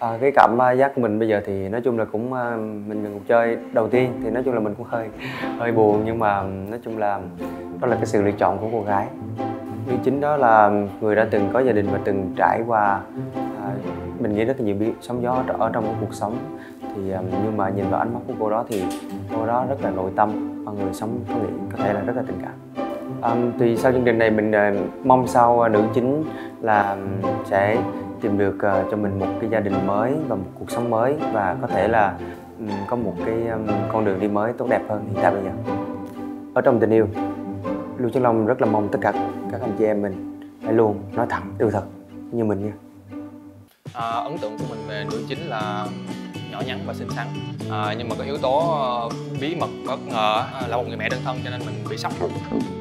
À, cái cảm giác của mình bây giờ thì nói chung là cũng à, mình nhận cuộc chơi đầu tiên thì nói chung là mình cũng hơi hơi buồn nhưng mà nói chung là đó là cái sự lựa chọn của cô gái. Điều chính đó là người đã từng có gia đình và từng trải qua à, mình nghĩ rất là nhiều biết sóng gió ở trong cuộc sống. Thì à, nhưng mà nhìn vào ánh mắt của cô đó thì cô đó rất là nội tâm và người sống có nghĩ có thể là rất là tình cảm. Um, thì sau chương trình này mình mong sau nữ chính là sẽ tìm được uh, cho mình một cái gia đình mới và một cuộc sống mới và có thể là um, có một cái um, con đường đi mới tốt đẹp hơn hiện tại bây giờ. Ở trong tình yêu Lưu Trấn Long rất là mong tất cả các anh chị em mình hãy luôn nói thẳng yêu thật như mình nha. À, ấn tượng của mình về nữ chính là nhỏ nhắn và xinh xắn. À, nhưng mà có yếu tố ờ, bí mật bất ngờ là một người mẹ đơn thân cho nên mình bị sốc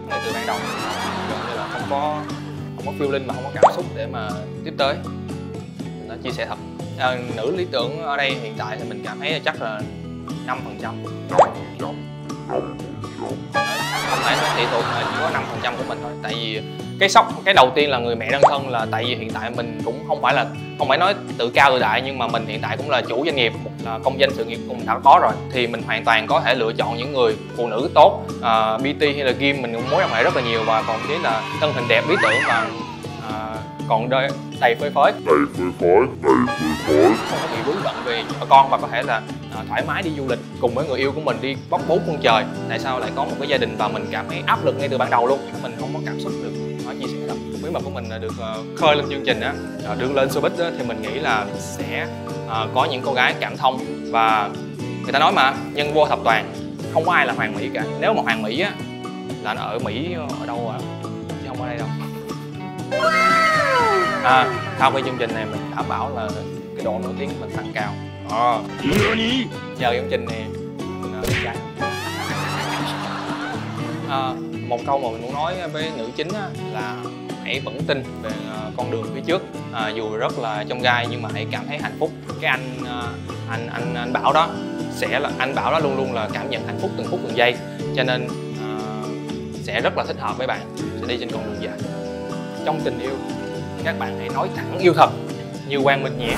ngay từ ban đầu. Gần như là không có không có feeling mà không có cảm xúc để mà tiếp tới nó chia sẻ thật. À, nữ lý tưởng ở đây hiện tại thì mình cảm thấy chắc là năm phần trăm. Không phải nó thị thuộc mà chỉ có năm phần trăm của mình thôi. Tại vì cái sốc cái đầu tiên là người mẹ đơn thân là tại vì hiện tại mình cũng không phải là không phải nói tự cao tự đại nhưng mà mình hiện tại cũng là chủ doanh nghiệp là công danh sự nghiệp cũng đã có rồi. Thì mình hoàn toàn có thể lựa chọn những người phụ nữ tốt à, uh, bt hay là gym mình cũng mối quan hệ rất là nhiều và còn chí là thân hình đẹp lý tưởng và còn đầy, đầy phơi phới. Đầy phơi phới đầy phơi phới. Không có bị vướng bận về vợ con và có thể là uh, thoải mái đi du lịch cùng với người yêu của mình đi bóc bốn phương trời. Tại sao lại có một cái gia đình và mình cảm thấy áp lực ngay từ ban đầu luôn? Mình không có cảm xúc được. Nói chia sẻ đâu bí mật của mình được uh, khơi lên chương trình á. Uh, đưa lên showbiz á, thì mình nghĩ là sẽ uh, có những cô gái cảm thông và người ta nói mà nhân vô thập toàn. Không có ai là hoàng mỹ cả. Nếu mà hoàng mỹ á là nó ở mỹ ở đâu à chứ không ở đây đâu à, sau khi chương trình này mình đảm bảo là cái độ nổi tiếng mình tăng cao. À. nhờ chương trình này mình uh, à, một câu mà mình muốn nói với nữ chính á, là hãy vững tin về uh, con đường phía trước. À, dù rất là trong gai nhưng mà hãy cảm thấy hạnh phúc. Cái anh uh, anh anh anh bảo đó sẽ là anh bảo đó luôn luôn là cảm nhận hạnh phúc từng phút từng giây. Cho nên uh, sẽ rất là thích hợp với bạn sẽ đi trên con đường dài. Trong tình yêu các bạn hãy nói thẳng yêu thật như quang minh nhé.